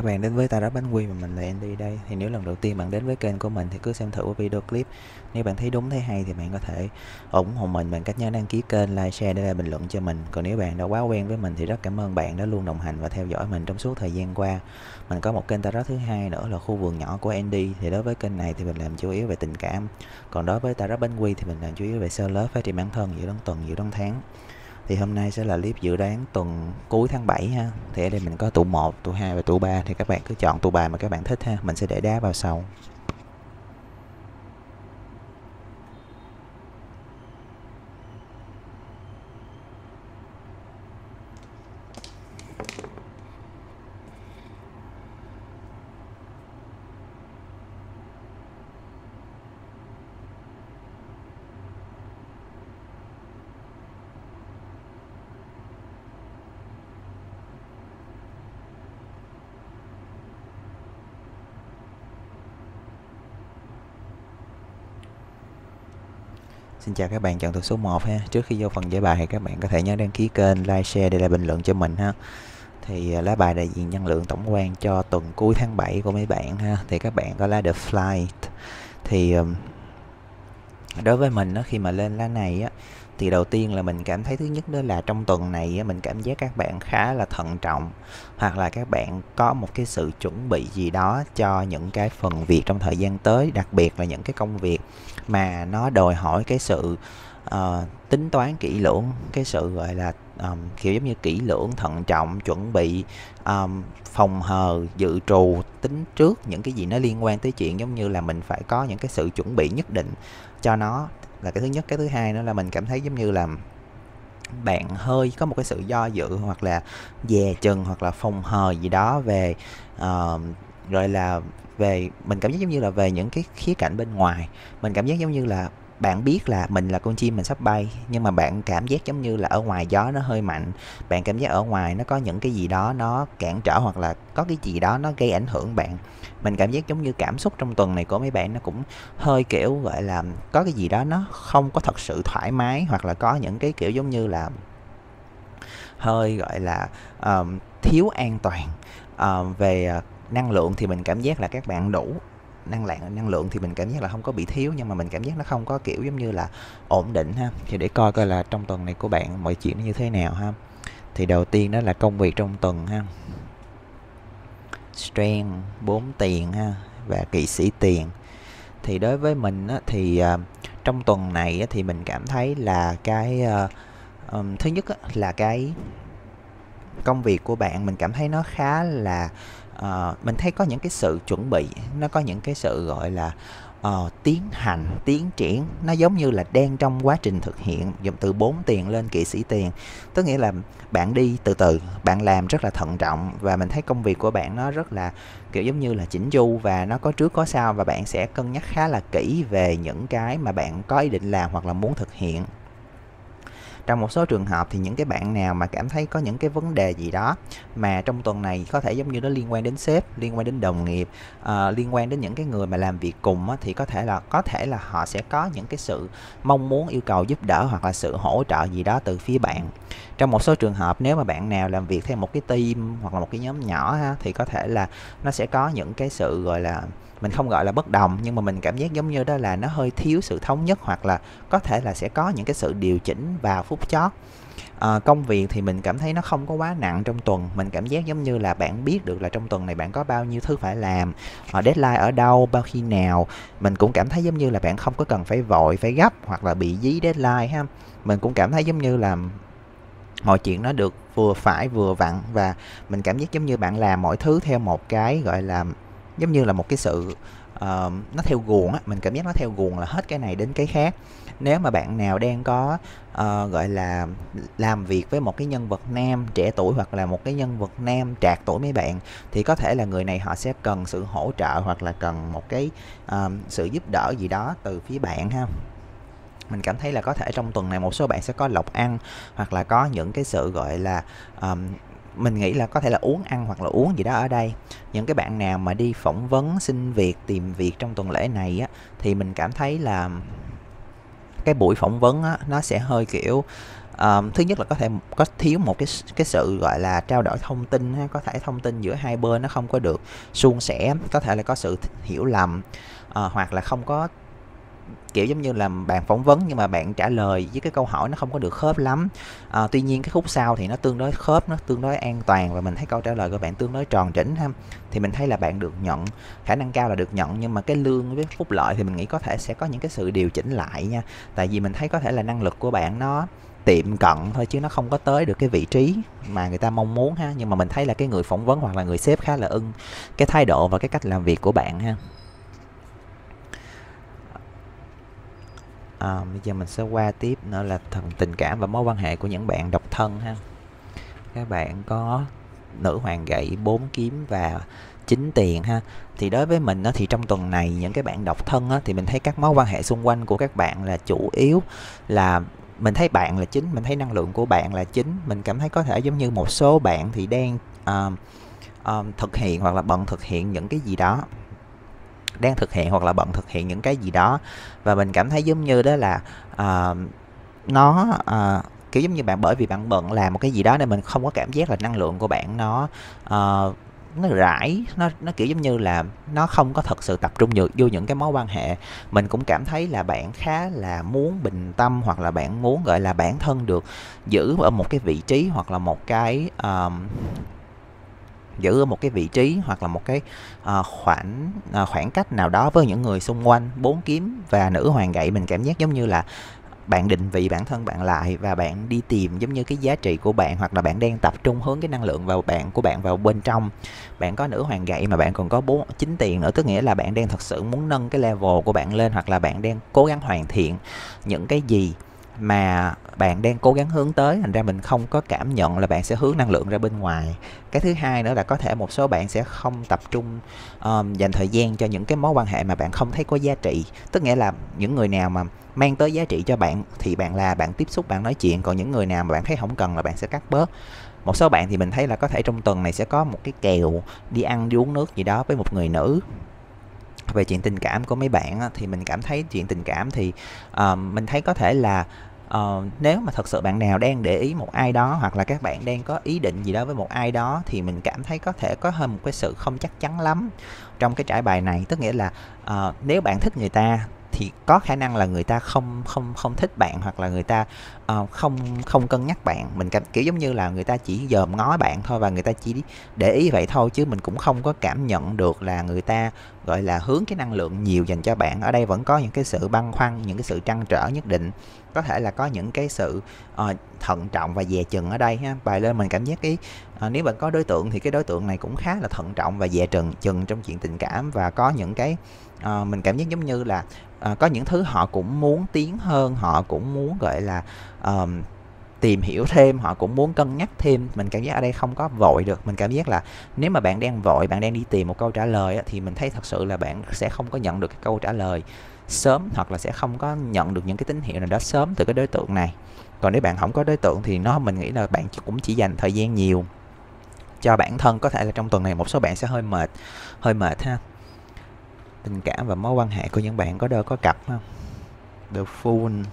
Các bạn. Đến với Tarot Bánh Quy và mình là Andy đây. Thì nếu lần đầu tiên bạn đến với kênh của mình thì cứ xem thử video clip. Nếu bạn thấy đúng thấy hay thì bạn có thể ủng hộ mình bằng cách nhớ đăng ký kênh, like, share để lại bình luận cho mình. Còn nếu bạn đã quá quen với mình thì rất cảm ơn bạn đã luôn đồng hành và theo dõi mình trong suốt thời gian qua. Mình có một kênh Tarot thứ hai nữa là khu vườn nhỏ của Andy. Thì đối với kênh này thì mình làm chủ yếu về tình cảm. Còn đối với Tarot Bánh Quy thì mình làm chủ yếu về sơ lớp, phát triển bản thân, dự đoán tuần, dự đoán tháng thì hôm nay sẽ là clip dự đoán tuần cuối tháng 7 ha. Thì ở đây mình có tụ 1, tụ 2 và tụ 3 thì các bạn cứ chọn tụ bài mà các bạn thích ha. Mình sẽ để đá vào sau. Xin chào các bạn chọn từ số 1 ha. Trước khi vô phần giải bài thì các bạn có thể nhớ đăng ký kênh, like, share để lại bình luận cho mình ha. Thì à, lá bài đại diện năng lượng tổng quan cho tuần cuối tháng 7 của mấy bạn ha. Thì các bạn có lá The Flight. Thì đối với mình đó khi mà lên lá này á thì đầu tiên là mình cảm thấy thứ nhất đó là trong tuần này mình cảm giác các bạn khá là thận trọng hoặc là các bạn có một cái sự chuẩn bị gì đó cho những cái phần việc trong thời gian tới đặc biệt là những cái công việc mà nó đòi hỏi cái sự uh, tính toán kỹ lưỡng cái sự gọi là um, kiểu giống như kỹ lưỡng thận trọng chuẩn bị um, phòng hờ dự trù tính trước những cái gì nó liên quan tới chuyện giống như là mình phải có những cái sự chuẩn bị nhất định cho nó là cái thứ nhất. Cái thứ hai nữa là mình cảm thấy giống như là bạn hơi có một cái sự do dự hoặc là dè chừng hoặc là phòng hờ gì đó về uh, gọi là về mình cảm giác giống như là về những cái khía cạnh bên ngoài. Mình cảm giác giống như là bạn biết là mình là con chim mình sắp bay nhưng mà bạn cảm giác giống như là ở ngoài gió nó hơi mạnh. Bạn cảm giác ở ngoài nó có những cái gì đó nó cản trở hoặc là có cái gì đó nó gây ảnh hưởng bạn. Mình cảm giác giống như cảm xúc trong tuần này của mấy bạn nó cũng hơi kiểu gọi là có cái gì đó nó không có thật sự thoải mái hoặc là có những cái kiểu giống như là hơi gọi là um, thiếu an toàn. Um, về ờ, năng lượng thì mình cảm giác là các bạn đủ năng lượng năng lượng thì mình cảm giác là không có bị thiếu nhưng mà mình cảm giác nó không có kiểu giống như là ổn định ha. Thì để coi coi là trong tuần này của bạn mọi chuyện nó như thế nào ha. Thì đầu tiên đó là công việc trong tuần ha. Strength bốn tiền ha và kỵ sĩ tiền. Thì đối với mình á, thì uh, trong tuần này á, thì mình cảm thấy là cái uh, um, thứ nhất á, là cái công việc của bạn mình cảm thấy nó khá là uh, mình thấy có những cái sự chuẩn bị nó có những cái sự gọi là uh, tiến hành tiến triển. Nó giống như là đang trong quá trình thực hiện dùng từ bốn tiền lên kỵ sĩ tiền. Tức nghĩa là bạn đi từ từ bạn làm rất là thận trọng và mình thấy công việc của bạn nó rất là kiểu giống như là chỉnh chu và nó có trước có sau và bạn sẽ cân nhắc khá là kỹ về những cái mà bạn có ý định làm hoặc là muốn thực hiện trong một số trường hợp thì những cái bạn nào mà cảm thấy có những cái vấn đề gì đó mà trong tuần này có thể giống như nó liên quan đến sếp liên quan đến đồng nghiệp uh, liên quan đến những cái người mà làm việc cùng á, thì có thể là có thể là họ sẽ có những cái sự mong muốn yêu cầu giúp đỡ hoặc là sự hỗ trợ gì đó từ phía bạn. Trong một số trường hợp nếu mà bạn nào làm việc theo một cái team hoặc là một cái nhóm nhỏ ha, thì có thể là nó sẽ có những cái sự gọi là mình không gọi là bất đồng nhưng mà mình cảm giác giống như đó là nó hơi thiếu sự thống nhất hoặc là có thể là sẽ có những cái sự điều chỉnh vào phút chót. À, công việc thì mình cảm thấy nó không có quá nặng trong tuần. Mình cảm giác giống như là bạn biết được là trong tuần này bạn có bao nhiêu thứ phải làm à, deadline ở đâu bao khi nào. Mình cũng cảm thấy giống như là bạn không có cần phải vội phải gấp hoặc là bị dí deadline ha. Mình cũng cảm thấy giống như là mọi chuyện nó được vừa phải vừa vặn và mình cảm giác giống như bạn làm mọi thứ theo một cái gọi là giống như là một cái sự uh, nó theo guồng á mình cảm giác nó theo guồng là hết cái này đến cái khác. Nếu mà bạn nào đang có uh, gọi là làm việc với một cái nhân vật nam trẻ tuổi hoặc là một cái nhân vật nam trạc tuổi mấy bạn thì có thể là người này họ sẽ cần sự hỗ trợ hoặc là cần một cái uh, sự giúp đỡ gì đó từ phía bạn ha. Mình cảm thấy là có thể trong tuần này một số bạn sẽ có lộc ăn hoặc là có những cái sự gọi là um, mình nghĩ là có thể là uống ăn hoặc là uống gì đó ở đây. Những cái bạn nào mà đi phỏng vấn xin việc tìm việc trong tuần lễ này á thì mình cảm thấy là cái buổi phỏng vấn á nó sẽ hơi kiểu um, thứ nhất là có thể có thiếu một cái cái sự gọi là trao đổi thông tin ha, có thể thông tin giữa hai bên nó không có được suôn sẻ có thể là có sự hiểu lầm uh, hoặc là không có kiểu giống như là bạn phỏng vấn nhưng mà bạn trả lời với cái câu hỏi nó không có được khớp lắm. À, tuy nhiên cái khúc sau thì nó tương đối khớp nó tương đối an toàn và mình thấy câu trả lời của bạn tương đối tròn chỉnh ha. Thì mình thấy là bạn được nhận khả năng cao là được nhận nhưng mà cái lương với phúc lợi thì mình nghĩ có thể sẽ có những cái sự điều chỉnh lại nha. Tại vì mình thấy có thể là năng lực của bạn nó tiệm cận thôi chứ nó không có tới được cái vị trí mà người ta mong muốn ha. Nhưng mà mình thấy là cái người phỏng vấn hoặc là người sếp khá là ưng cái thái độ và cái cách làm việc của bạn ha. À, bây giờ mình sẽ qua tiếp nữa là thần tình cảm và mối quan hệ của những bạn độc thân ha. Các bạn có nữ hoàng gậy bốn kiếm và chính tiền ha. Thì đối với mình đó, thì trong tuần này những cái bạn độc thân á, thì mình thấy các mối quan hệ xung quanh của các bạn là chủ yếu là mình thấy bạn là chính mình thấy năng lượng của bạn là chính. Mình cảm thấy có thể giống như một số bạn thì đang uh, uh, thực hiện hoặc là bận thực hiện những cái gì đó đang thực hiện hoặc là bận thực hiện những cái gì đó. Và mình cảm thấy giống như đó là uh, nó uh, kiểu giống như bạn bởi vì bạn bận làm một cái gì đó nên mình không có cảm giác là năng lượng của bạn nó uh, nó rải nó nó kiểu giống như là nó không có thật sự tập trung được vô những cái mối quan hệ. Mình cũng cảm thấy là bạn khá là muốn bình tâm hoặc là bạn muốn gọi là bản thân được giữ ở một cái vị trí hoặc là một cái um, giữ ở một cái vị trí hoặc là một cái ờ, khoảng ờ, khoảng cách nào đó với những người xung quanh, bốn kiếm và nữ hoàng gậy, mình cảm giác giống như là bạn định vị bản thân bạn lại và bạn đi tìm giống như cái giá trị của bạn hoặc là bạn đang tập trung hướng cái năng lượng vào bạn, của bạn vào bên trong. Bạn có nữ hoàng gậy mà bạn còn có bốn, chín tiền nữa tức nghĩa là bạn đang thật sự muốn nâng cái level của bạn lên hoặc là bạn đang cố gắng hoàn thiện những cái gì mà bạn đang cố gắng hướng tới thành ra mình không có cảm nhận là bạn sẽ hướng năng lượng ra bên ngoài. Cái thứ hai nữa là có thể một số bạn sẽ không tập trung um, dành thời gian cho những cái mối quan hệ mà bạn không thấy có giá trị. Tức nghĩa là những người nào mà mang tới giá trị cho bạn thì bạn là bạn tiếp xúc bạn nói chuyện. Còn những người nào mà bạn thấy không cần là bạn sẽ cắt bớt. Một số bạn thì mình thấy là có thể trong tuần này sẽ có một cái kèo đi ăn đi uống nước gì đó với một người nữ. Về chuyện tình cảm của mấy bạn thì mình cảm thấy chuyện tình cảm thì uh, mình thấy có thể là uh, nếu mà thật sự bạn nào đang để ý một ai đó hoặc là các bạn đang có ý định gì đó với một ai đó thì mình cảm thấy có thể có hơn một cái sự không chắc chắn lắm trong cái trải bài này. Tức nghĩa là uh, nếu bạn thích người ta thì có khả năng là người ta không không không thích bạn hoặc là người ta uh, không không cân nhắc bạn. Mình cảm kiểu giống như là người ta chỉ dòm ngó bạn thôi và người ta chỉ để ý vậy thôi chứ mình cũng không có cảm nhận được là người ta gọi là hướng cái năng lượng nhiều dành cho bạn. Ở đây vẫn có những cái sự băn khoăn những cái sự trăn trở nhất định. Có thể là có những cái sự uh, thận trọng và dè chừng ở đây ha. Bài lên mình cảm giác cái uh, ờ, nếu bạn có đối tượng thì cái đối tượng này cũng khá là thận trọng và dè chừng chừng trong chuyện tình cảm và có những cái uh, mình cảm giác giống như là uh, có những thứ họ cũng muốn tiến hơn họ cũng muốn gọi là uh, tìm hiểu thêm họ cũng muốn cân nhắc thêm. Mình cảm giác ở đây không có vội được. Mình cảm giác là nếu mà bạn đang vội bạn đang đi tìm một câu trả lời thì mình thấy thật sự là bạn sẽ không có nhận được cái câu trả lời sớm hoặc là sẽ không có nhận được những cái tín hiệu nào đó sớm từ cái đối tượng này. Còn nếu bạn không có đối tượng thì nó mình nghĩ là bạn cũng chỉ dành thời gian nhiều cho bản thân. Có thể là trong tuần này một số bạn sẽ hơi mệt hơi mệt ha tình cảm và mối quan hệ của những bạn có đôi có cặp không? The full,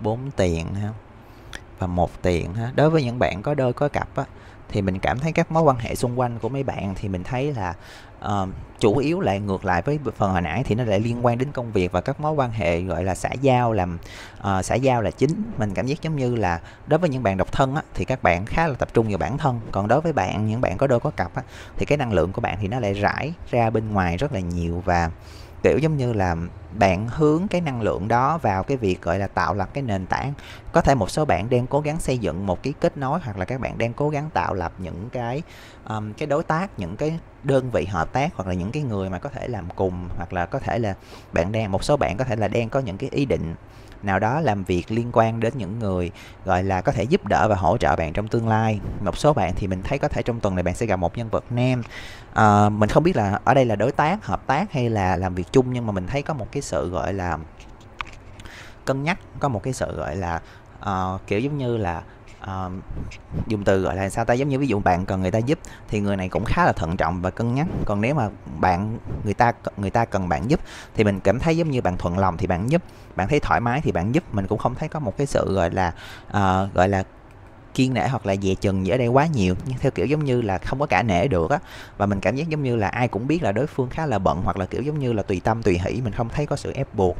bốn tiền ha và một tiền ha đối với những bạn có đôi có cặp á, thì mình cảm thấy các mối quan hệ xung quanh của mấy bạn thì mình thấy là uh, chủ yếu lại ngược lại với phần hồi nãy thì nó lại liên quan đến công việc và các mối quan hệ gọi là xã giao làm uh, xã giao là chính. Mình cảm giác giống như là đối với những bạn độc thân á, thì các bạn khá là tập trung vào bản thân. Còn đối với bạn những bạn có đôi có cặp á, thì cái năng lượng của bạn thì nó lại rải ra bên ngoài rất là nhiều và kiểu giống như là bạn hướng cái năng lượng đó vào cái việc gọi là tạo lập cái nền tảng. Có thể một số bạn đang cố gắng xây dựng một cái kết nối hoặc là các bạn đang cố gắng tạo lập những cái um, cái đối tác những cái đơn vị hợp tác hoặc là những cái người mà có thể làm cùng hoặc là có thể là bạn đang một số bạn có thể là đang có những cái ý định nào đó làm việc liên quan đến những người gọi là có thể giúp đỡ và hỗ trợ bạn trong tương lai. Một số bạn thì mình thấy có thể trong tuần này bạn sẽ gặp một nhân vật nam. À, mình không biết là ở đây là đối tác hợp tác hay là làm việc chung nhưng mà mình thấy có một cái sự gọi là cân nhắc có một cái sự gọi là uh, kiểu giống như là ờ, dùng từ gọi là sao ta? Giống như ví dụ bạn cần người ta giúp thì người này cũng khá là thận trọng và cân nhắc. Còn nếu mà bạn người ta người ta cần bạn giúp thì mình cảm thấy giống như bạn thuận lòng thì bạn giúp. Bạn thấy thoải mái thì bạn giúp. Mình cũng không thấy có một cái sự gọi là uh, gọi là kiên nể hoặc là dè chừng gì ở đây quá nhiều. Nhưng theo kiểu giống như là không có cả nể được á. Và mình cảm giác giống như là ai cũng biết là đối phương khá là bận hoặc là kiểu giống như là tùy tâm tùy hỷ. Mình không thấy có sự ép buộc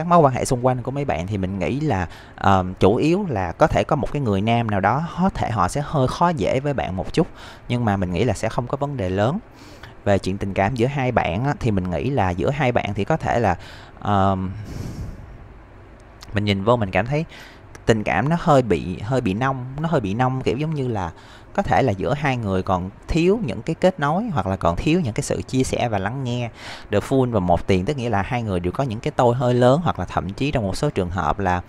các mối quan hệ xung quanh của mấy bạn thì mình nghĩ là uh, chủ yếu là có thể có một cái người nam nào đó có thể họ sẽ hơi khó dễ với bạn một chút nhưng mà mình nghĩ là sẽ không có vấn đề lớn. Về chuyện tình cảm giữa hai bạn á, thì mình nghĩ là giữa hai bạn thì có thể là uh, mình nhìn vô mình cảm thấy tình cảm nó hơi bị hơi bị nông nó hơi bị nông kiểu giống như là có thể là giữa hai người còn thiếu những cái kết nối hoặc là còn thiếu những cái sự chia sẻ và lắng nghe. Được full và một tiền tức nghĩa là hai người đều có những cái tôi hơi lớn hoặc là thậm chí trong một số trường hợp là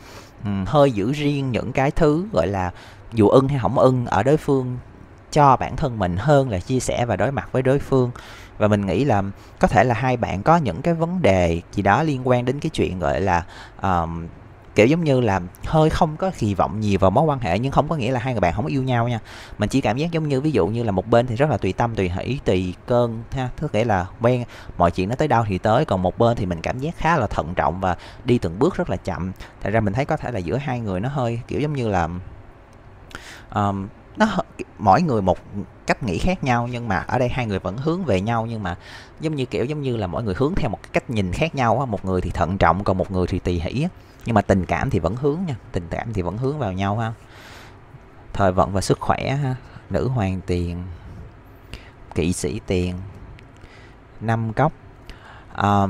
um, hơi giữ riêng những cái thứ gọi là dù ưng hay không ưng ở đối phương cho bản thân mình hơn là chia sẻ và đối mặt với đối phương. Và mình nghĩ là có thể là hai bạn có những cái vấn đề gì đó liên quan đến cái chuyện gọi là um, kiểu giống như là hơi không có kỳ vọng nhiều vào mối quan hệ nhưng không có nghĩa là hai người bạn không có yêu nhau nha. Mình chỉ cảm giác giống như ví dụ như là một bên thì rất là tùy tâm tùy hỷ tùy cơn ha. Tức nghĩa là quen mọi chuyện nó tới đâu thì tới còn một bên thì mình cảm giác khá là thận trọng và đi từng bước rất là chậm. Thật ra mình thấy có thể là giữa hai người nó hơi kiểu giống như là um, nó mỗi người một cách nghĩ khác nhau nhưng mà ở đây hai người vẫn hướng về nhau nhưng mà giống như kiểu giống như là mỗi người hướng theo một cách nhìn khác nhau một người thì thận trọng còn một người thì tùy hỷ nhưng mà tình cảm thì vẫn hướng nha. Tình cảm thì vẫn hướng vào nhau ha thời vận và sức khỏe ha. Nữ hoàng tiền kỵ sĩ tiền năm cốc à,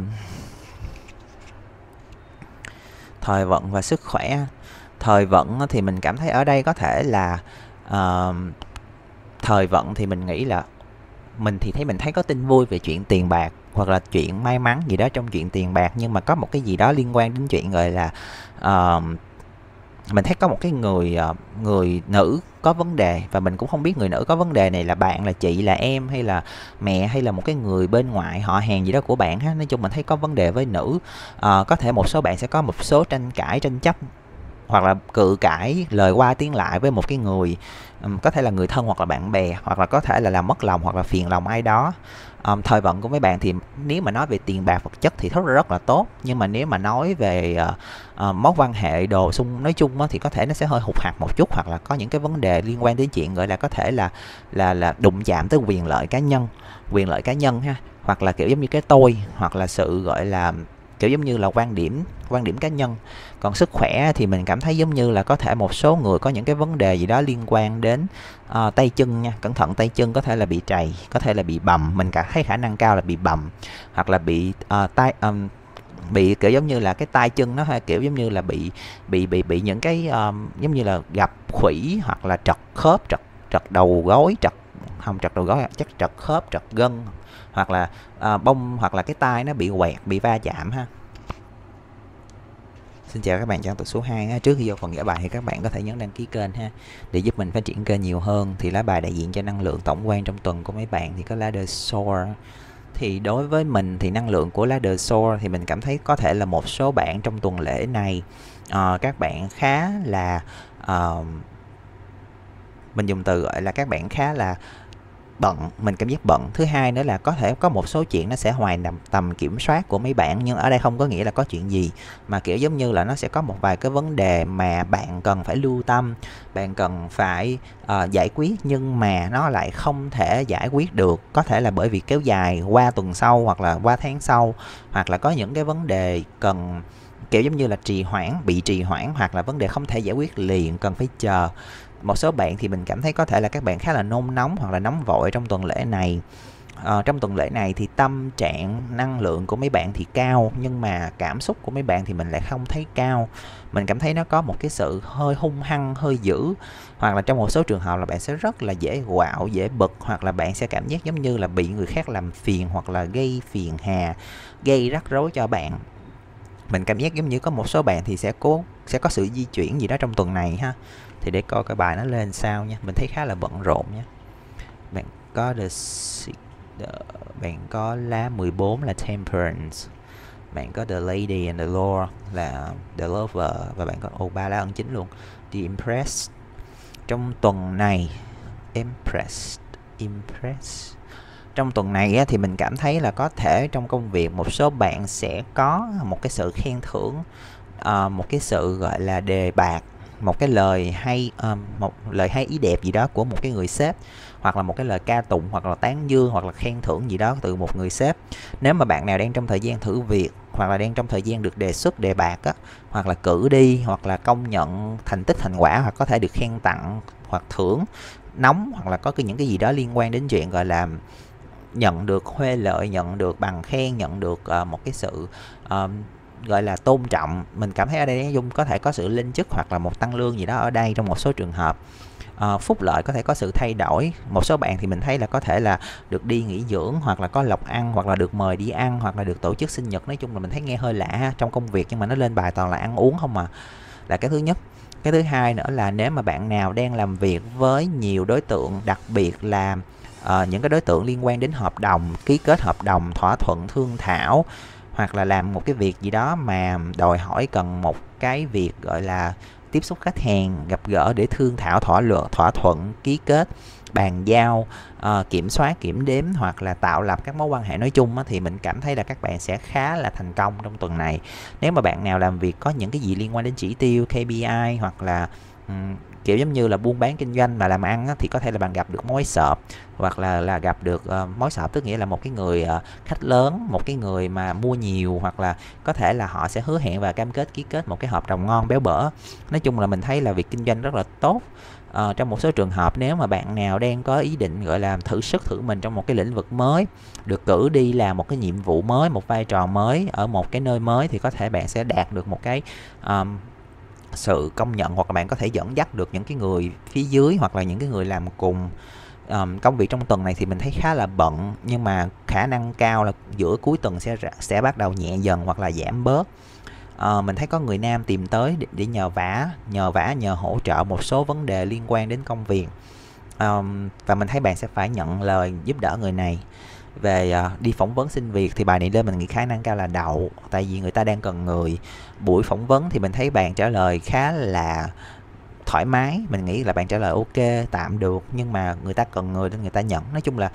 thời vận và sức khỏe. Thời vận thì mình cảm thấy ở đây có thể là uh, thời vận thì mình nghĩ là mình thì thấy mình thấy có tin vui về chuyện tiền bạc hoặc là chuyện may mắn gì đó trong chuyện tiền bạc nhưng mà có một cái gì đó liên quan đến chuyện gọi là uh, mình thấy có một cái người uh, người nữ có vấn đề và mình cũng không biết người nữ có vấn đề này là bạn là chị là em hay là mẹ hay là một cái người bên ngoại họ hàng gì đó của bạn ha. Nói chung mình thấy có vấn đề với nữ uh, có thể một số bạn sẽ có một số tranh cãi tranh chấp hoặc là cự cãi lời qua tiếng lại với một cái người um, có thể là người thân hoặc là bạn bè hoặc là có thể là làm mất lòng hoặc là phiền lòng ai đó um, thời vận của mấy bạn thì nếu mà nói về tiền bạc vật chất thì rất là rất là tốt. Nhưng mà nếu mà nói về uh, uh, mối quan hệ đồ xung nói chung á, thì có thể nó sẽ hơi hụt hạt một chút hoặc là có những cái vấn đề liên quan đến chuyện gọi là có thể là là là đụng chạm tới quyền lợi cá nhân quyền lợi cá nhân ha. Hoặc là kiểu giống như cái tôi hoặc là sự gọi là kiểu giống như là quan điểm quan điểm cá nhân. Còn sức khỏe thì mình cảm thấy giống như là có thể một số người có những cái vấn đề gì đó liên quan đến uh, tay chân nha cẩn thận tay chân có thể là bị trầy có thể là bị bầm mình cả thấy khả năng cao là bị bầm hoặc là bị ờ, uh, tay um, ờ, bị kiểu giống như là cái tay chân nó hay kiểu giống như là bị bị bị bị những cái um, giống như là gặp khủy hoặc là trật khớp trật trật đầu gối trật không trật đầu gối chắc trật khớp trật gân hoặc là à, bông hoặc là cái tay nó bị quẹt bị va chạm ha Xin chào các bạn trong tập số 2. Trước khi vô phần giải bài thì các bạn có thể nhấn đăng ký kênh ha để giúp mình phát triển kênh nhiều hơn. Thì lá bài đại diện cho năng lượng tổng quan trong tuần của mấy bạn thì có lá The Soul. Thì đối với mình thì năng lượng của lá The Soul thì mình cảm thấy có thể là một số bạn trong tuần lễ này uh, các bạn khá là uh, mình dùng từ gọi là các bạn khá là bận mình cảm giác bận. Thứ hai nữa là có thể có một số chuyện nó sẽ ngoài nằm tầm kiểm soát của mấy bạn nhưng ở đây không có nghĩa là có chuyện gì. Mà kiểu giống như là nó sẽ có một vài cái vấn đề mà bạn cần phải lưu tâm bạn cần phải uh, giải quyết nhưng mà nó lại không thể giải quyết được. Có thể là bởi vì kéo dài qua tuần sau hoặc là qua tháng sau hoặc là có những cái vấn đề cần kiểu giống như là trì hoãn bị trì hoãn hoặc là vấn đề không thể giải quyết liền cần phải chờ một số bạn thì mình cảm thấy có thể là các bạn khá là nôn nóng hoặc là nóng vội trong tuần lễ này. À, trong tuần lễ này thì tâm trạng năng lượng của mấy bạn thì cao nhưng mà cảm xúc của mấy bạn thì mình lại không thấy cao. Mình cảm thấy nó có một cái sự hơi hung hăng hơi dữ. Hoặc là trong một số trường hợp là bạn sẽ rất là dễ quạo dễ bực hoặc là bạn sẽ cảm giác giống như là bị người khác làm phiền hoặc là gây phiền hà gây rắc rối cho bạn. Mình cảm giác giống như có một số bạn thì sẽ cố sẽ có sự di chuyển gì đó trong tuần này ha thì để coi cái bài nó lên sao nha. Mình thấy khá là bận rộn nha. Bạn có the, the bạn có lá 14 là temperance. Bạn có the lady and the lord là the lover và bạn có ô ba lá ân chính luôn. The impressed. Trong tuần này impressed impressed. Trong tuần này á, thì mình cảm thấy là có thể trong công việc một số bạn sẽ có một cái sự khen thưởng uh, một cái sự gọi là đề bạc một cái lời hay um, một lời hay ý đẹp gì đó của một cái người sếp hoặc là một cái lời ca tụng hoặc là tán dương hoặc là khen thưởng gì đó từ một người sếp. Nếu mà bạn nào đang trong thời gian thử việc hoặc là đang trong thời gian được đề xuất đề bạc á hoặc là cử đi hoặc là công nhận thành tích thành quả hoặc có thể được khen tặng hoặc thưởng nóng hoặc là có cái những cái gì đó liên quan đến chuyện gọi là nhận được huê lợi nhận được bằng khen nhận được uh, một cái sự uh, gọi là tôn trọng. Mình cảm thấy ở đây dung có thể có sự lên chức hoặc là một tăng lương gì đó ở đây trong một số trường hợp. À, phúc lợi có thể có sự thay đổi. Một số bạn thì mình thấy là có thể là được đi nghỉ dưỡng hoặc là có lộc ăn hoặc là được mời đi ăn hoặc là được tổ chức sinh nhật. Nói chung là mình thấy nghe hơi lạ trong công việc nhưng mà nó lên bài toàn là ăn uống không mà là cái thứ nhất. Cái thứ hai nữa là nếu mà bạn nào đang làm việc với nhiều đối tượng đặc biệt là uh, những cái đối tượng liên quan đến hợp đồng ký kết hợp đồng thỏa thuận thương thảo hoặc là làm một cái việc gì đó mà đòi hỏi cần một cái việc gọi là tiếp xúc khách hàng gặp gỡ để thương thảo thỏa luận thỏa thuận ký kết bàn giao uh, kiểm soát kiểm đếm hoặc là tạo lập các mối quan hệ nói chung á, thì mình cảm thấy là các bạn sẽ khá là thành công trong tuần này. Nếu mà bạn nào làm việc có những cái gì liên quan đến chỉ tiêu KPI hoặc là um, kiểu giống như là buôn bán kinh doanh mà làm ăn á, thì có thể là bạn gặp được mối sợp hoặc là là gặp được uh, mối sợp tức nghĩa là một cái người uh, khách lớn một cái người mà mua nhiều hoặc là có thể là họ sẽ hứa hẹn và cam kết ký kết một cái hợp đồng ngon béo bở. Nói chung là mình thấy là việc kinh doanh rất là tốt. Uh, trong một số trường hợp nếu mà bạn nào đang có ý định gọi là thử sức thử mình trong một cái lĩnh vực mới được cử đi làm một cái nhiệm vụ mới một vai trò mới ở một cái nơi mới thì có thể bạn sẽ đạt được một cái um, sự công nhận hoặc là bạn có thể dẫn dắt được những cái người phía dưới hoặc là những cái người làm cùng um, công việc trong tuần này thì mình thấy khá là bận. Nhưng mà khả năng cao là giữa cuối tuần sẽ sẽ bắt đầu nhẹ dần hoặc là giảm bớt. Uh, mình thấy có người nam tìm tới để, để nhờ vả nhờ vả nhờ hỗ trợ một số vấn đề liên quan đến công việc. Um, và mình thấy bạn sẽ phải nhận lời giúp đỡ người này về uh, đi phỏng vấn xin việc thì bài này lên mình nghĩ khả năng cao là đậu. Tại vì người ta đang cần người. Buổi phỏng vấn thì mình thấy bạn trả lời khá là thoải mái. Mình nghĩ là bạn trả lời ok tạm được. Nhưng mà người ta cần người nên người ta nhận. Nói chung là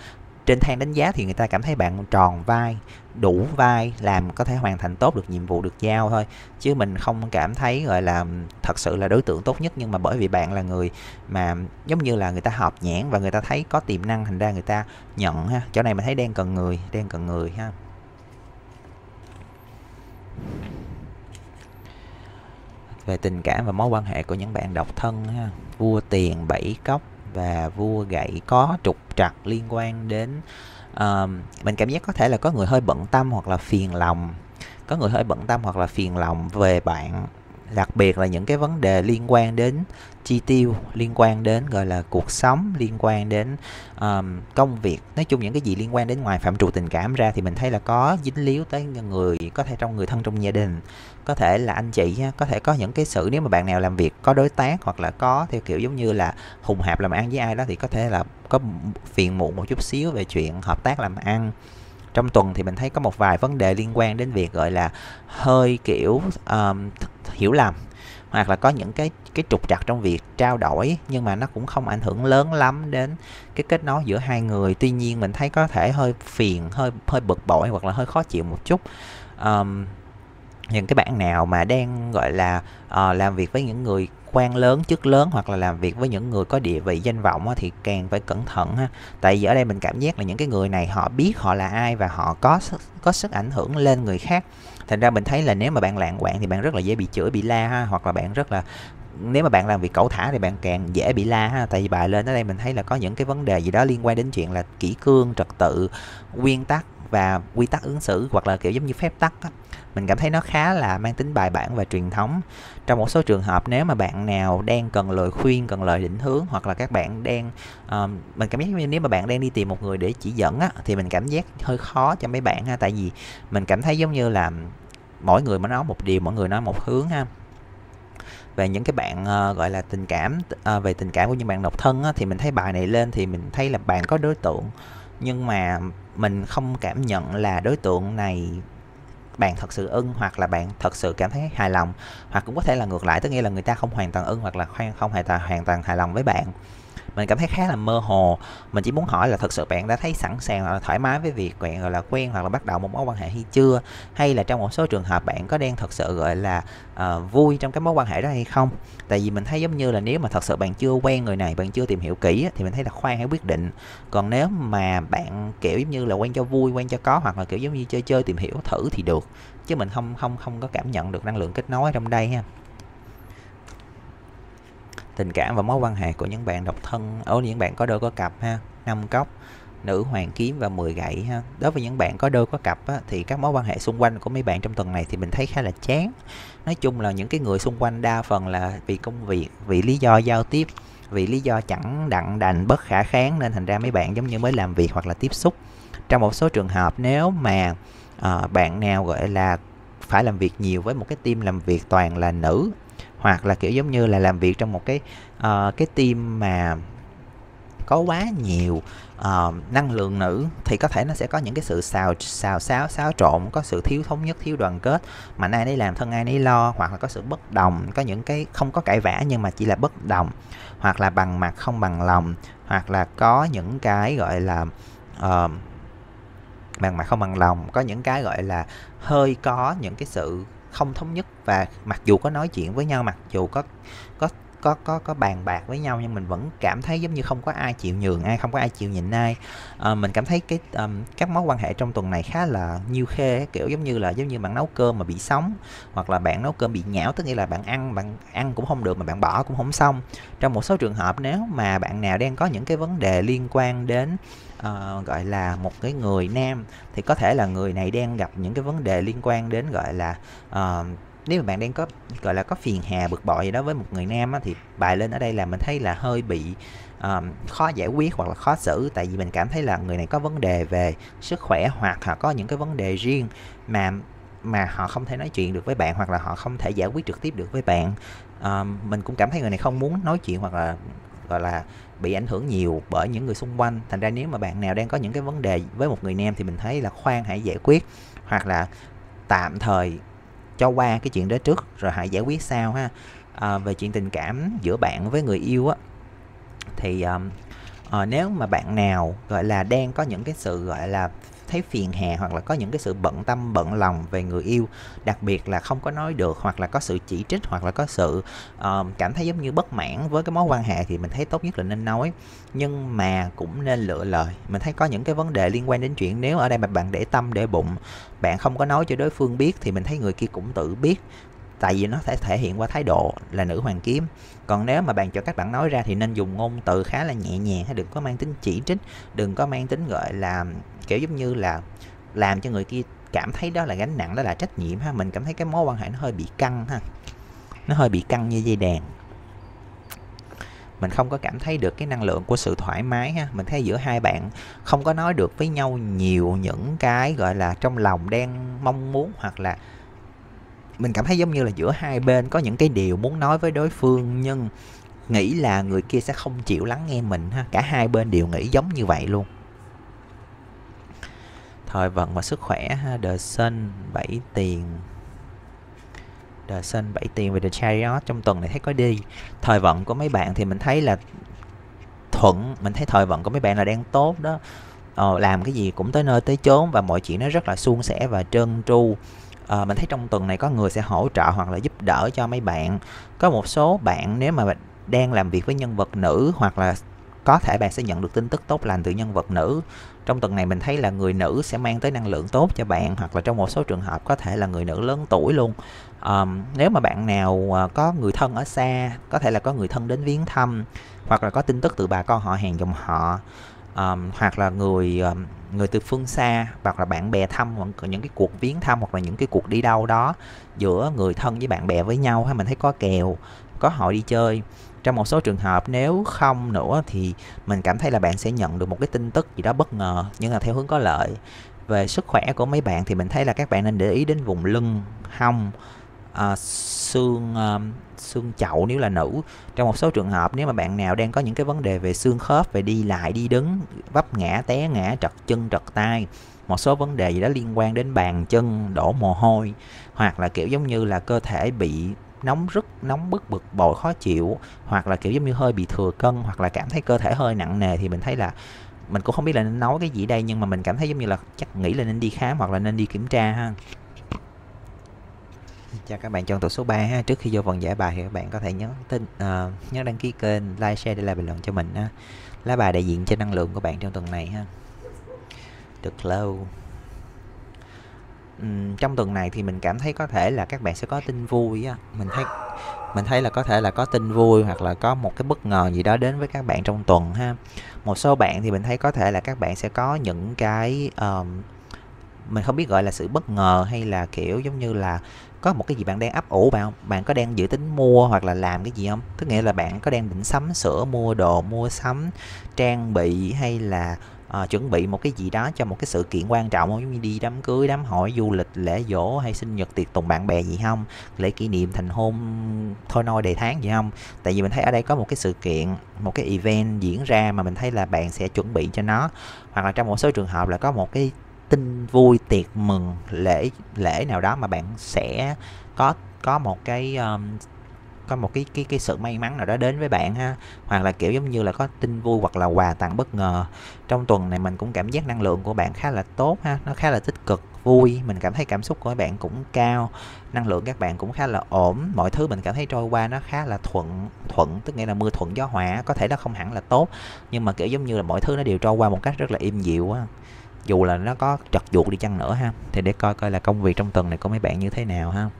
trên thang đánh giá thì người ta cảm thấy bạn tròn vai, đủ vai làm có thể hoàn thành tốt được nhiệm vụ được giao thôi. Chứ mình không cảm thấy, gọi là, thật sự là đối tượng tốt nhất. Nhưng mà bởi vì bạn là người mà giống như là người ta hợp nhãn và người ta thấy có tiềm năng, thành ra người ta nhận ha. Chỗ này mình thấy đang cần người, đang cần người ha. Về tình cảm và mối quan hệ của những bạn độc thân ha. Vua tiền bảy cốc và vua gậy có trục trặc liên quan đến uh, mình cảm giác có thể là có người hơi bận tâm hoặc là phiền lòng có người hơi bận tâm hoặc là phiền lòng về bạn đặc biệt là những cái vấn đề liên quan đến chi tiêu liên quan đến gọi là cuộc sống liên quan đến um, công việc. Nói chung những cái gì liên quan đến ngoài phạm trù tình cảm ra thì mình thấy là có dính líu tới người có thể trong người thân trong gia đình có thể là anh chị có thể có những cái sự nếu mà bạn nào làm việc có đối tác hoặc là có theo kiểu giống như là hùng hạp làm ăn với ai đó thì có thể là có phiền muộn một chút xíu về chuyện hợp tác làm ăn. Trong tuần thì mình thấy có một vài vấn đề liên quan đến việc gọi là hơi kiểu um, hiểu lầm hoặc là có những cái cái trục trặc trong việc trao đổi nhưng mà nó cũng không ảnh hưởng lớn lắm đến cái kết nối giữa hai người. Tuy nhiên mình thấy có thể hơi phiền hơi hơi bực bội hoặc là hơi khó chịu một chút. Um, những cái bạn nào mà đang gọi là uh, làm việc với những người quan lớn chức lớn hoặc là làm việc với những người có địa vị danh vọng thì càng phải cẩn thận ha. Tại vì ở đây mình cảm giác là những cái người này họ biết họ là ai và họ có có sức ảnh hưởng lên người khác. Thành ra mình thấy là nếu mà bạn lạng quạng thì bạn rất là dễ bị chửi bị la ha hoặc là bạn rất là nếu mà bạn làm việc cẩu thả thì bạn càng dễ bị la ha. Tại vì bài lên ở đây mình thấy là có những cái vấn đề gì đó liên quan đến chuyện là kỷ cương trật tự nguyên tắc và quy tắc ứng xử hoặc là kiểu giống như phép tắc á mình cảm thấy nó khá là mang tính bài bản và truyền thống. Trong một số trường hợp nếu mà bạn nào đang cần lời khuyên cần lời định hướng hoặc là các bạn đang um, mình cảm giác như nếu mà bạn đang đi tìm một người để chỉ dẫn á thì mình cảm giác hơi khó cho mấy bạn ha. Tại vì mình cảm thấy giống như là mỗi người mà nói một điều mỗi người nói một hướng ha. Về những cái bạn uh, gọi là tình cảm uh, về tình cảm của những bạn độc thân á, thì mình thấy bài này lên thì mình thấy là bạn có đối tượng. Nhưng mà mình không cảm nhận là đối tượng này bạn thật sự ưng hoặc là bạn thật sự cảm thấy hài lòng, hoặc cũng có thể là ngược lại, tức nghĩa là người ta không hoàn toàn ưng hoặc là không hoàn toàn hoàn toàn hài lòng với bạn mình cảm thấy khá là mơ hồ. Mình chỉ muốn hỏi là thật sự bạn đã thấy sẵn sàng hoặc là thoải mái với việc bạn gọi là quen hoặc là bắt đầu một mối quan hệ hay chưa? Hay là trong một số trường hợp bạn có đang thật sự gọi là uh, vui trong cái mối quan hệ đó hay không? Tại vì mình thấy giống như là nếu mà thật sự bạn chưa quen người này bạn chưa tìm hiểu kỹ thì mình thấy là khoan hãy quyết định. Còn nếu mà bạn kiểu giống như là quen cho vui quen cho có hoặc là kiểu giống như chơi chơi tìm hiểu thử thì được. Chứ mình không không không có cảm nhận được năng lượng kết nối trong đây ha tình cảm và mối quan hệ của những bạn độc thân. Ở những bạn có đôi có cặp ha năm cốc nữ hoàng kiếm và 10 gậy ha. Đối với những bạn có đôi có cặp á, thì các mối quan hệ xung quanh của mấy bạn trong tuần này thì mình thấy khá là chán. Nói chung là những cái người xung quanh đa phần là vì công việc vì lý do giao tiếp vì lý do chẳng đặng đành bất khả kháng nên thành ra mấy bạn giống như mới làm việc hoặc là tiếp xúc. Trong một số trường hợp nếu mà uh, bạn nào gọi là phải làm việc nhiều với một cái team làm việc toàn là nữ hoặc là kiểu giống như là làm việc trong một cái uh, cái team mà có quá nhiều uh, năng lượng nữ thì có thể nó sẽ có những cái sự xào xào xáo xáo trộn có sự thiếu thống nhất thiếu đoàn kết mà ai nấy làm thân ai nấy lo hoặc là có sự bất đồng có những cái không có cãi vã nhưng mà chỉ là bất đồng hoặc là bằng mặt không bằng lòng hoặc là có những cái gọi là uh, bằng mặt không bằng lòng có những cái gọi là hơi có những cái sự không thống nhất và mặc dù có nói chuyện với nhau mặc dù có có có có có bàn bạc với nhau nhưng mình vẫn cảm thấy giống như không có ai chịu nhường ai không có ai chịu nhịn ai. À, mình cảm thấy cái um, các mối quan hệ trong tuần này khá là nhiêu khê kiểu giống như là giống như bạn nấu cơm mà bị sống hoặc là bạn nấu cơm bị nhão tức nghĩa là bạn ăn bạn ăn cũng không được mà bạn bỏ cũng không xong. Trong một số trường hợp nếu mà bạn nào đang có những cái vấn đề liên quan đến uh, gọi là một cái người nam thì có thể là người này đang gặp những cái vấn đề liên quan đến gọi là uh, nếu mà bạn đang có gọi là có phiền hà bực bội gì đó với một người nam á, thì bài lên ở đây là mình thấy là hơi bị um, khó giải quyết hoặc là khó xử. Tại vì mình cảm thấy là người này có vấn đề về sức khỏe hoặc họ có những cái vấn đề riêng mà mà họ không thể nói chuyện được với bạn hoặc là họ không thể giải quyết trực tiếp được với bạn. Um, mình cũng cảm thấy người này không muốn nói chuyện hoặc là gọi là bị ảnh hưởng nhiều bởi những người xung quanh. Thành ra nếu mà bạn nào đang có những cái vấn đề với một người nam thì mình thấy là khoan hãy giải quyết. Hoặc là tạm thời cho qua cái chuyện đó trước rồi hãy giải quyết sau ha. À, về chuyện tình cảm giữa bạn với người yêu á thì um, à, nếu mà bạn nào gọi là đang có những cái sự gọi là thấy phiền hà hoặc là có những cái sự bận tâm bận lòng về người yêu đặc biệt là không có nói được hoặc là có sự chỉ trích hoặc là có sự uh, cảm thấy giống như bất mãn với cái mối quan hệ thì mình thấy tốt nhất là nên nói. Nhưng mà cũng nên lựa lời. Mình thấy có những cái vấn đề liên quan đến chuyện nếu ở đây mà bạn để tâm để bụng bạn không có nói cho đối phương biết thì mình thấy người kia cũng tự biết tại vì nó sẽ thể hiện qua thái độ là nữ hoàng kiếm. Còn nếu mà bạn cho các bạn nói ra thì nên dùng ngôn từ khá là nhẹ nhàng hay đừng có mang tính chỉ trích, đừng có mang tính gọi là, kiểu giống như là làm cho người kia cảm thấy đó là gánh nặng, đó là trách nhiệm ha. Mình cảm thấy cái mối quan hệ nó hơi bị căng ha. Nó hơi bị căng như dây đàn. Mình không có cảm thấy được cái năng lượng của sự thoải mái ha. Mình thấy giữa hai bạn không có nói được với nhau nhiều những cái gọi là trong lòng đang mong muốn hoặc là mình cảm thấy giống như là giữa hai bên có những cái điều muốn nói với đối phương nhưng nghĩ là người kia sẽ không chịu lắng nghe mình ha. Cả hai bên đều nghĩ giống như vậy luôn. Thời vận và sức khỏe ha. The Sun bảy tiền. The Sun bảy tiền về The Chariot trong tuần này thấy có đi. Thời vận của mấy bạn thì mình thấy là thuận. Mình thấy thời vận của mấy bạn là đang tốt đó. Ờ, làm cái gì cũng tới nơi tới chốn và mọi chuyện nó rất là suôn sẻ và trơn tru à, mình thấy trong tuần này có người sẽ hỗ trợ hoặc là giúp đỡ cho mấy bạn. Có một số bạn nếu mà đang làm việc với nhân vật nữ hoặc là có thể bạn sẽ nhận được tin tức tốt lành từ nhân vật nữ. Trong tuần này mình thấy là người nữ sẽ mang tới năng lượng tốt cho bạn hoặc là trong một số trường hợp có thể là người nữ lớn tuổi luôn. Um, nếu mà bạn nào ờ, có người thân ở xa có thể là có người thân đến viếng thăm hoặc là có tin tức từ bà con họ hàng dòng họ um, hoặc là người um, người từ phương xa hoặc là bạn bè thăm hoặc những cái cuộc viếng thăm hoặc là những cái cuộc đi đâu đó giữa người thân với bạn bè với nhau hay mình thấy có kèo có họ đi chơi. Trong một số trường hợp nếu không nữa thì mình cảm thấy là bạn sẽ nhận được một cái tin tức gì đó bất ngờ nhưng là theo hướng có lợi. Về sức khỏe của mấy bạn thì mình thấy là các bạn nên để ý đến vùng lưng hông uh, xương uh, xương chậu nếu là nữ. Trong một số trường hợp nếu mà bạn nào đang có những cái vấn đề về xương khớp về đi lại đi đứng vấp ngã té ngã trật chân trật tay một số vấn đề gì đó liên quan đến bàn chân đổ mồ hôi hoặc là kiểu giống như là cơ thể bị nóng rất nóng bức bực bội khó chịu hoặc là kiểu giống như hơi bị thừa cân hoặc là cảm thấy cơ thể hơi nặng nề thì mình thấy là mình cũng không biết là nên nói cái gì đây nhưng mà mình cảm thấy giống như là chắc nghĩ là nên đi khám hoặc là nên đi kiểm tra ha chào các bạn chọn tụ số 3 ha. Trước khi vô phần giải bài thì các bạn có thể nhấn tin uh, nhấn đăng ký kênh like share để lại bình luận cho mình ha. Lá bài đại diện cho năng lượng của bạn trong tuần này ha. Được lâu. Uhm, trong tuần này thì mình cảm thấy có thể là các bạn sẽ có tin vui á. Mình thấy mình thấy là có thể là có tin vui hoặc là có một cái bất ngờ gì đó đến với các bạn trong tuần ha. Một số bạn thì mình thấy có thể là các bạn sẽ có những cái um, mình không biết gọi là sự bất ngờ hay là kiểu giống như là có một cái gì bạn đang ấp ủ bạn bạn có đang dự tính mua hoặc là làm cái gì không? Tức nghĩa là bạn có đang định sắm sửa mua đồ mua sắm trang bị hay là uh, chuẩn bị một cái gì đó cho một cái sự kiện quan trọng không? Giống như đi đám cưới đám hỏi du lịch lễ dỗ hay sinh nhật tiệc tùng bạn bè gì không? Lễ kỷ niệm thành hôn thôi nôi đầy tháng gì không? Tại vì mình thấy ở đây có một cái sự kiện một cái event diễn ra mà mình thấy là bạn sẽ chuẩn bị cho nó. Hoặc là trong một số trường hợp là có một cái tin vui tiệc mừng lễ lễ nào đó mà bạn sẽ có có một cái um, có một cái cái cái sự may mắn nào đó đến với bạn ha. Hoặc là kiểu giống như là có tin vui hoặc là quà tặng bất ngờ. Trong tuần này mình cũng cảm giác năng lượng của bạn khá là tốt ha nó khá là tích cực vui. Mình cảm thấy cảm xúc của bạn cũng cao năng lượng các bạn cũng khá là ổn. Mọi thứ mình cảm thấy trôi qua nó khá là thuận thuận tức nghĩa là mưa thuận gió hòa có thể nó không hẳn là tốt. Nhưng mà kiểu giống như là mọi thứ nó đều trôi qua một cách rất là im dịu á dù là nó có trật ruột đi chăng nữa ha, thì để coi coi là công việc trong tuần này của mấy bạn như thế nào ha.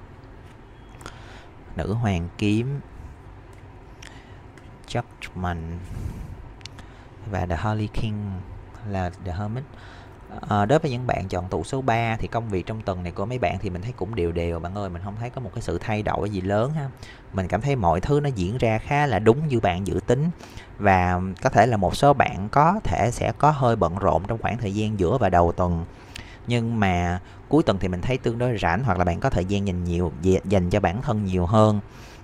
Nữ hoàng kiếm, judgment và the holy king là the hermit à, đối với những bạn chọn tụ số 3 thì công việc trong tuần này của mấy bạn thì mình thấy cũng đều đều bạn ơi mình không thấy có một cái sự thay đổi gì lớn ha. Mình cảm thấy mọi thứ nó diễn ra khá là đúng như bạn dự tính và có thể là một số bạn có thể sẽ có hơi bận rộn trong khoảng thời gian giữa và đầu tuần. Nhưng mà cuối tuần thì mình thấy tương đối rảnh hoặc là bạn có thời gian dành nhiều dành cho bản thân nhiều hơn.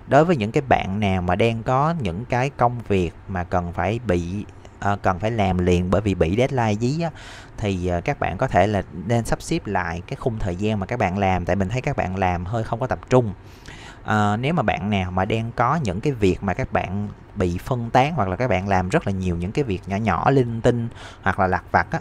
Đối với những cái bạn nào mà đang có những cái công việc mà cần phải bị Ờ, cần phải làm liền bởi vì bị deadline dí á, thì ờ, các bạn có thể là nên sắp xếp lại cái khung thời gian mà các bạn làm tại mình thấy các bạn làm hơi không có tập trung. À, nếu mà bạn nào mà đang có những cái việc mà các bạn bị phân tán hoặc là các bạn làm rất là nhiều những cái việc nhỏ nhỏ linh tinh hoặc là lặt vặt á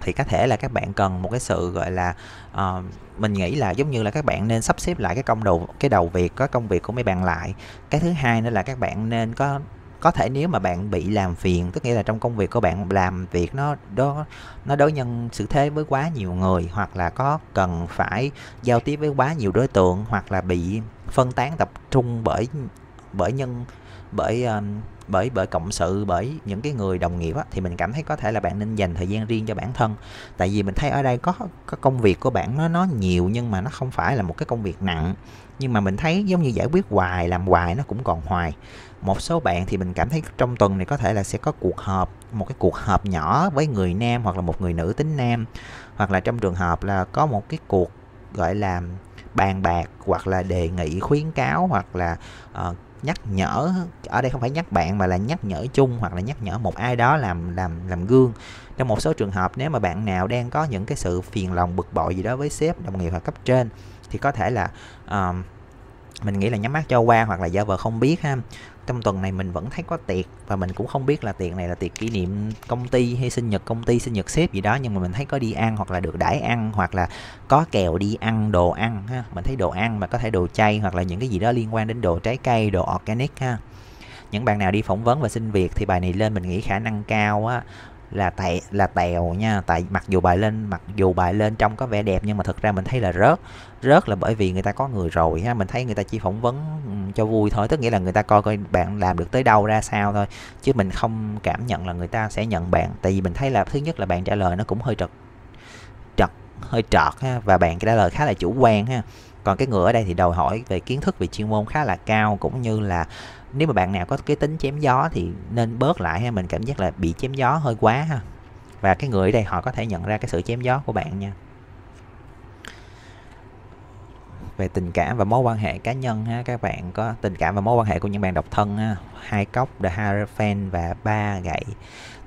thì có thể là các bạn cần một cái sự gọi là uh, mình nghĩ là giống như là các bạn nên sắp xếp lại cái công đầu cái đầu việc có công việc của mấy bạn lại. Cái thứ hai nữa là các bạn nên có có thể nếu mà bạn bị làm phiền tức nghĩa là trong công việc của bạn làm việc nó đó nó đối nhân xử thế với quá nhiều người hoặc là có cần phải giao tiếp với quá nhiều đối tượng hoặc là bị phân tán tập trung bởi bởi nhân bởi ờ, bởi bởi cộng sự bởi những cái người đồng nghiệp á, thì mình cảm thấy có thể là bạn nên dành thời gian riêng cho bản thân. Tại vì mình thấy ở đây có, có công việc của bạn nó nó nhiều nhưng mà nó không phải là một cái công việc nặng. Nhưng mà mình thấy giống như giải quyết hoài làm hoài nó cũng còn hoài một số bạn thì mình cảm thấy trong tuần này có thể là sẽ có cuộc họp một cái cuộc họp nhỏ với người nam hoặc là một người nữ tính nam. Hoặc là trong trường hợp là có một cái cuộc gọi là bàn bạc hoặc là đề nghị khuyến cáo hoặc là uh, nhắc nhở. Ở đây không phải nhắc bạn mà là nhắc nhở chung hoặc là nhắc nhở một ai đó làm làm làm gương. Trong một số trường hợp nếu mà bạn nào đang có những cái sự phiền lòng bực bội gì đó với sếp đồng nghiệp hoặc cấp trên thì có thể là uh, mình nghĩ là nhắm mắt cho qua hoặc là giả vờ không biết ha trong tuần này mình vẫn thấy có tiệc và mình cũng không biết là tiệc này là tiệc kỷ niệm công ty hay sinh nhật công ty, sinh nhật sếp gì đó, nhưng mà mình thấy có đi ăn hoặc là được đãi ăn hoặc là có kèo đi ăn, đồ ăn ha. Mình thấy đồ ăn mà có thể đồ chay hoặc là những cái gì đó liên quan đến đồ trái cây, đồ organic ha. Những bạn nào đi phỏng vấn và xin việc thì bài này lên mình nghĩ khả năng cao á là tè, là tèo nha. Tại mặc dù bài lên, mặc dù bài lên trông có vẻ đẹp nhưng mà thực ra mình thấy là rớt. Rớt là bởi vì người ta có người rồi ha. Mình thấy người ta chỉ phỏng vấn cho vui thôi. Tức nghĩa là người ta coi coi bạn làm được tới đâu ra sao thôi. Chứ mình không cảm nhận là người ta sẽ nhận bạn. Tại vì mình thấy là thứ nhất là bạn trả lời nó cũng hơi trật trật, hơi trọt ha. Và bạn trả lời khá là chủ quan ha. Còn cái người ở đây thì đòi hỏi về kiến thức, về chuyên môn khá là cao, cũng như là nếu mà bạn nào có cái tính chém gió thì nên bớt lại ha mình cảm giác là bị chém gió hơi quá ha. Và cái người ở đây họ có thể nhận ra cái sự chém gió của bạn nha. Về tình cảm và mối quan hệ cá nhân ha các bạn có tình cảm và mối quan hệ của những bạn độc thân ha. Hai cốc The Hierophant và ba gậy.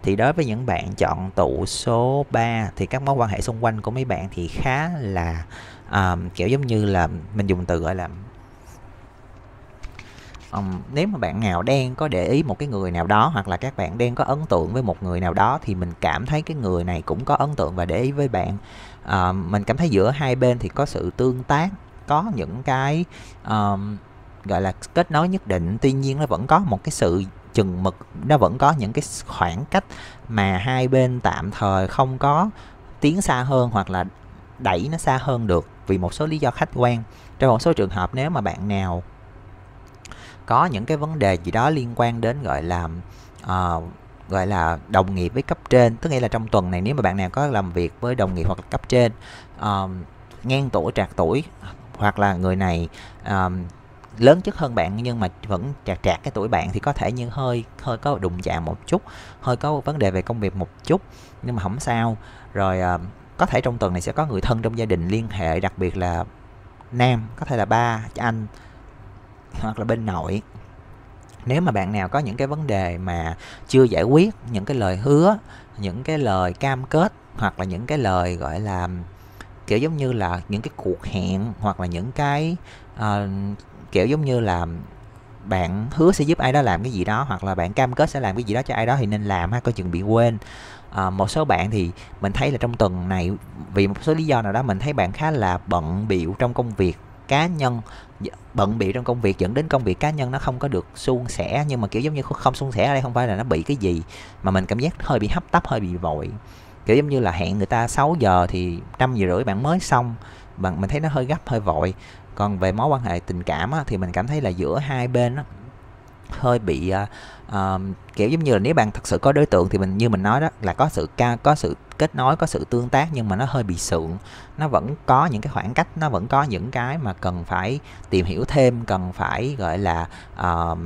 Thì đối với những bạn chọn tụ số 3 thì các mối quan hệ xung quanh của mấy bạn thì khá là um, kiểu giống như là mình dùng từ gọi là um, nếu mà bạn nào đang có để ý một cái người nào đó hoặc là các bạn đang có ấn tượng với một người nào đó thì mình cảm thấy cái người này cũng có ấn tượng và để ý với bạn. Uh, mình cảm thấy giữa hai bên thì có sự tương tác có những cái um, gọi là kết nối nhất định. Tuy nhiên nó vẫn có một cái sự chừng mực nó vẫn có những cái khoảng cách mà hai bên tạm thời không có tiến xa hơn hoặc là đẩy nó xa hơn được vì một số lý do khách quan. Trong một số trường hợp nếu mà bạn nào có những cái vấn đề gì đó liên quan đến gọi là uh, gọi là đồng nghiệp với cấp trên. Tức nghĩa là trong tuần này nếu mà bạn nào có làm việc với đồng nghiệp hoặc là cấp trên uh, ngang tuổi trạc tuổi hoặc là người này uh, lớn chức hơn bạn nhưng mà vẫn trạc trạc cái tuổi bạn thì có thể như hơi hơi có đụng chạm một chút hơi có vấn đề về công việc một chút nhưng mà không sao. Rồi uh, có thể trong tuần này sẽ có người thân trong gia đình liên hệ đặc biệt là nam có thể là ba anh hoặc là bên nội. Nếu mà bạn nào có những cái vấn đề mà chưa giải quyết những cái lời hứa những cái lời cam kết hoặc là những cái lời gọi là kiểu giống như là những cái cuộc hẹn hoặc là những cái uh, kiểu giống như là bạn hứa sẽ giúp ai đó làm cái gì đó hoặc là bạn cam kết sẽ làm cái gì đó cho ai đó thì nên làm ha coi chừng bị quên. À, một số bạn thì mình thấy là trong tuần này vì một số lý do nào đó mình thấy bạn khá là bận biệu trong công việc cá nhân bận bị trong công việc dẫn đến công việc cá nhân nó không có được suôn sẻ. Nhưng mà kiểu giống như không suôn sẻ ở đây không phải là nó bị cái gì mà mình cảm giác hơi bị hấp tấp hơi bị vội. Kiểu giống như là hẹn người ta 6 giờ thì năm giờ rưỡi bạn mới xong bạn mình thấy nó hơi gấp hơi vội. Còn về mối quan hệ tình cảm á, thì mình cảm thấy là giữa hai bên á, hơi bị à, uh, kiểu giống như là nếu bạn thật sự có đối tượng thì mình như mình nói đó là có sự ca có sự kết nối có sự tương tác nhưng mà nó hơi bị sượng. Nó vẫn có những cái khoảng cách nó vẫn có những cái mà cần phải tìm hiểu thêm cần phải gọi là uh,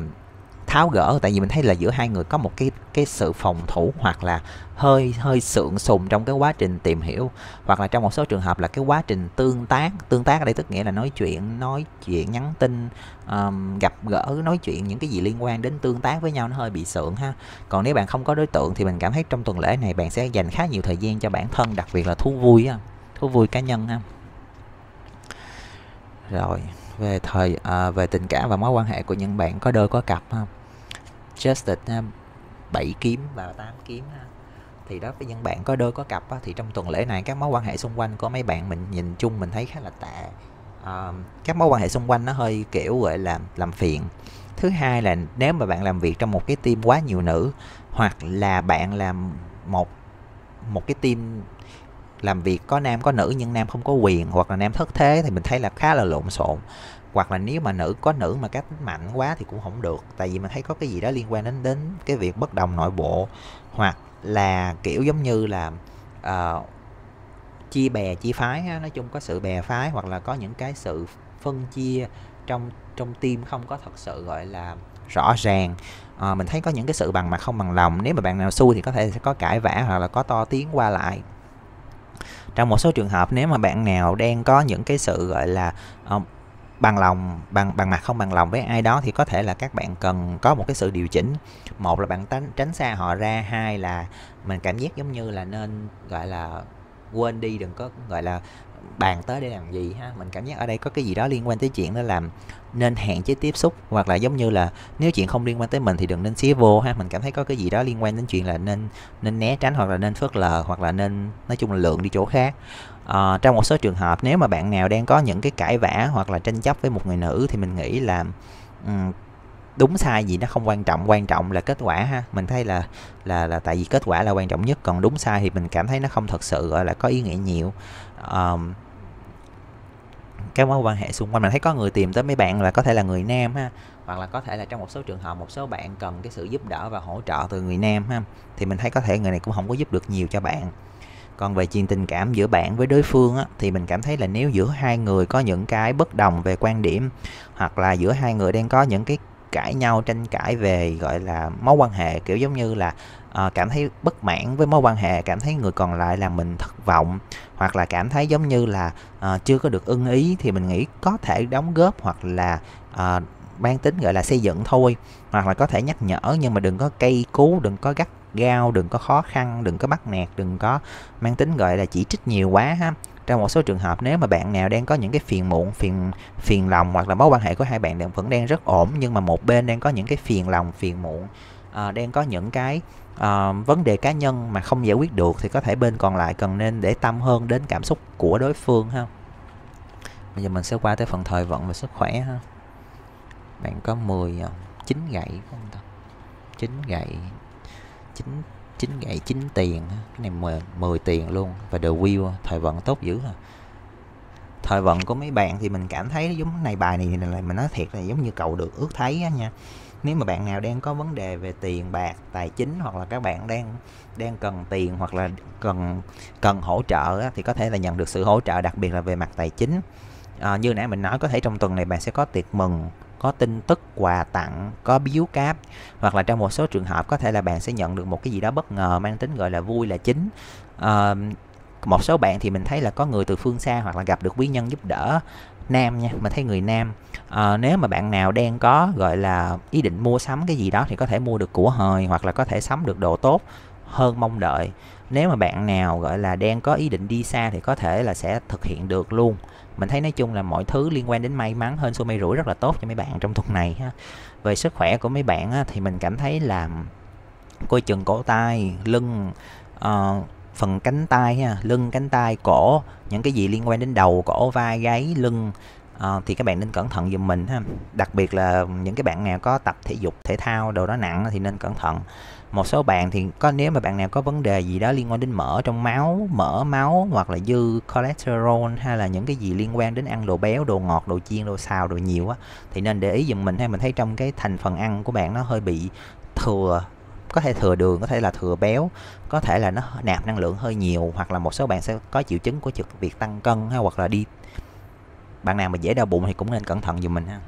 tháo gỡ tại vì mình thấy là giữa hai người có một cái cái sự phòng thủ hoặc là hơi hơi sượng sùng trong cái quá trình tìm hiểu. Hoặc là trong một số trường hợp là cái quá trình tương tác tương tác ở đây tức nghĩa là nói chuyện nói chuyện nhắn tin um, gặp gỡ nói chuyện những cái gì liên quan đến tương tác với nhau nó hơi bị sượng ha. Còn nếu bạn không có đối tượng thì mình cảm thấy trong tuần lễ này bạn sẽ dành khá nhiều thời gian cho bản thân đặc biệt là thú vui ha thú vui cá nhân ha. Rồi về thời à, về tình cảm và mối quan hệ của những bạn có đôi có cặp ha. Justin ha 7 kiếm và 8 kiếm ha. Thì đó với những bạn có đôi có cặp á, thì trong tuần lễ này các mối quan hệ xung quanh của mấy bạn mình nhìn chung mình thấy khá là tệ. Uh, các mối quan hệ xung quanh nó hơi kiểu gọi là làm phiền. Thứ hai là nếu mà bạn làm việc trong một cái team quá nhiều nữ hoặc là bạn làm một một cái team làm việc có nam có nữ nhưng nam không có quyền hoặc là nam thất thế thì mình thấy là khá là lộn xộn hoặc là nếu mà nữ có nữ mà cách mạnh quá thì cũng không được. Tại vì mình thấy có cái gì đó liên quan đến đến cái việc bất đồng nội bộ. Hoặc là kiểu giống như là uh, chia bè chia phái ha. nói chung có sự bè phái hoặc là có những cái sự phân chia trong trong tim không có thật sự gọi là rõ ràng. À, mình thấy có những cái sự bằng mặt không bằng lòng. Nếu mà bạn nào xui thì có thể sẽ có cãi vã hoặc là có to tiếng qua lại. Trong một số trường hợp nếu mà bạn nào đang có những cái sự gọi là uh, bằng lòng, bằng bằng mặt không bằng lòng với ai đó thì có thể là các bạn cần có một cái sự điều chỉnh. Một là bạn tránh tránh xa họ ra, hai là mình cảm giác giống như là nên, gọi là, quên đi, đừng có, gọi là bàn tới để làm gì ha? Mình cảm giác ở đây có cái gì đó liên quan tới chuyện đó làm nên hạn chế tiếp xúc hoặc là giống như là nếu chuyện không liên quan tới mình thì đừng nên xía vô ha? Mình cảm thấy có cái gì đó liên quan đến chuyện là nên nên né tránh hoặc là nên phớt lờ hoặc là nên nói chung là lượng đi chỗ khác. À, trong một số trường hợp nếu mà bạn nào đang có những cái cãi vã hoặc là tranh chấp với một người nữ thì mình nghĩ là um, đúng sai gì nó không quan trọng quan trọng là kết quả ha? Mình thấy là là là tại vì kết quả là quan trọng nhất còn đúng sai thì mình cảm thấy nó không thật sự gọi là có ý nghĩa nhiều um, các mối quan hệ xung quanh mình thấy có người tìm tới mấy bạn là có thể là người nam ha hoặc là có thể là trong một số trường hợp một số bạn cần cái sự giúp đỡ và hỗ trợ từ người nam ha thì mình thấy có thể người này cũng không có giúp được nhiều cho bạn. Còn về chuyện tình cảm giữa bạn với đối phương á, thì mình cảm thấy là nếu giữa hai người có những cái bất đồng về quan điểm hoặc là giữa hai người đang có những cái cãi nhau tranh cãi về gọi là mối quan hệ kiểu giống như là uh, cảm thấy bất mãn với mối quan hệ cảm thấy người còn lại làm mình thất vọng hoặc là cảm thấy giống như là uh, chưa có được ưng ý thì mình nghĩ có thể đóng góp hoặc là uh, mang tính gọi là xây dựng thôi. Hoặc là có thể nhắc nhở nhưng mà đừng có cây cú đừng có gắt gao đừng có khó khăn đừng có bắt nạt đừng có mang tính gọi là chỉ trích nhiều quá ha trong một số trường hợp nếu mà bạn nào đang có những cái phiền muộn phiền phiền lòng hoặc là mối quan hệ của hai bạn vẫn đang rất ổn nhưng mà một bên đang có những cái phiền lòng phiền muộn à, đang có những cái à, vấn đề cá nhân mà không giải quyết được thì có thể bên còn lại cần nên để tâm hơn đến cảm xúc của đối phương ha. Bây giờ mình sẽ qua tới phần thời vận và sức khỏe ha. Bạn có 10 9 ờ, gậy không ta? 9 gậy 9 chín gậy chín tiền cái này 10, 10 tiền luôn. Và the wheel thời vận tốt dữ à. Thời vận của mấy bạn thì mình cảm thấy giống này bài này là mình nói thiệt là giống như cầu được ước thấy á nha. Nếu mà bạn nào đang có vấn đề về tiền bạc tài chính hoặc là các bạn đang đang cần tiền hoặc là cần cần hỗ trợ á, thì có thể là nhận được sự hỗ trợ đặc biệt là về mặt tài chính. À, như nãy mình nói có thể trong tuần này bạn sẽ có tiệc mừng có tin tức quà tặng có biếu cáp hoặc là trong một số trường hợp có thể là bạn sẽ nhận được một cái gì đó bất ngờ mang tính gọi là vui là chính. À, một số bạn thì mình thấy là có người từ phương xa hoặc là gặp được quý nhân giúp đỡ nam nha mình thấy người nam. À, nếu mà bạn nào đang có gọi là ý định mua sắm cái gì đó thì có thể mua được của hời hoặc là có thể sắm được đồ tốt hơn mong đợi. Nếu mà bạn nào gọi là đang có ý định đi xa thì có thể là sẽ thực hiện được luôn mình thấy nói chung là mọi thứ liên quan đến may mắn hơn số may rủi rất là tốt cho mấy bạn trong tuần này ha. Về sức khỏe của mấy bạn á, thì mình cảm thấy là coi chừng cổ tay lưng uh, phần cánh tay ha lưng cánh tay cổ những cái gì liên quan đến đầu cổ vai gáy lưng uh, thì các bạn nên cẩn thận giùm mình ha. Đặc biệt là những cái bạn nào có tập thể dục thể thao đồ đó nặng thì nên cẩn thận một số bạn thì có, nếu mà bạn nào có vấn đề gì đó liên quan đến mỡ trong máu, mỡ máu hoặc là dư cholesterol hay là những cái gì liên quan đến ăn đồ béo, đồ ngọt, đồ chiên, đồ xào, đồ nhiều á, thì nên để ý giùm mình hay mình thấy trong cái thành phần ăn của bạn nó hơi bị thừa, có thể thừa đường, có thể là thừa béo, có thể là nó nạp năng lượng hơi nhiều hoặc là một số bạn sẽ có triệu chứng của việc tăng cân hay hoặc là đi. Bạn nào mà dễ đau bụng thì cũng nên cẩn thận giùm mình ha.